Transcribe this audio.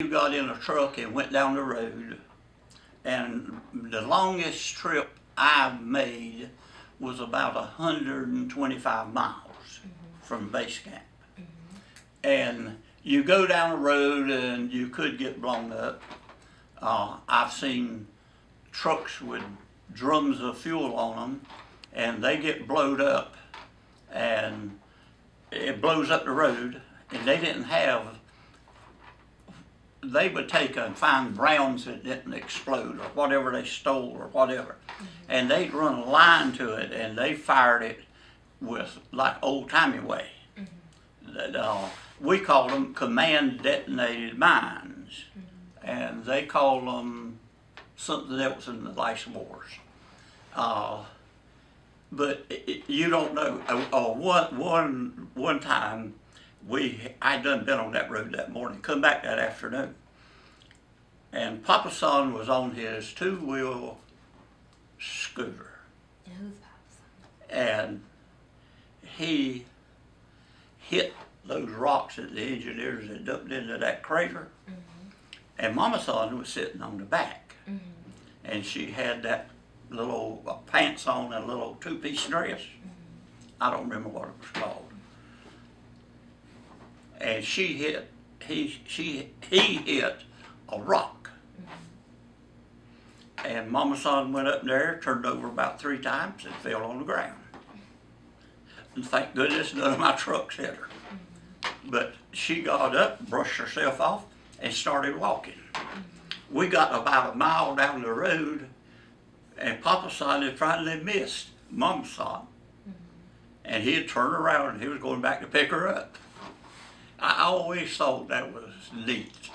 You got in a truck and went down the road, and the longest trip I've made was about hundred and twenty-five miles from base camp. And you go down the road and you could get blown up. Uh, I've seen trucks with drums of fuel on them, and they get blowed up, and it blows up the road, and they didn't have they would take and find rounds that didn't explode or whatever they stole or whatever. And they'd run a line to it and they fired it with like old timey way. That, uh, we call them command detonated mines. And they call them something else in the last wars. Uh, but it, it- you don't know. Uh, uh, one, one, one time, we I done been on that road that morning, come back that afternoon, and Papa San was on his two wheel scooter, Who's Papa and he hit those rocks that the engineers had dumped into that crater, and Mama San was sitting on the back, and she had that little uh, pants on and a little two piece dress. I don't remember what it was called and she hit he she he hit a rock. And Mama San went up there, turned over about three times, and fell on the ground. And thank goodness none of my trucks hit her. But she got up, brushed herself off, and started walking. We got about a mile down the road, and Papa San had finally missed Mama San. And he had turned around and he was going back to pick her up. I always thought that was neat.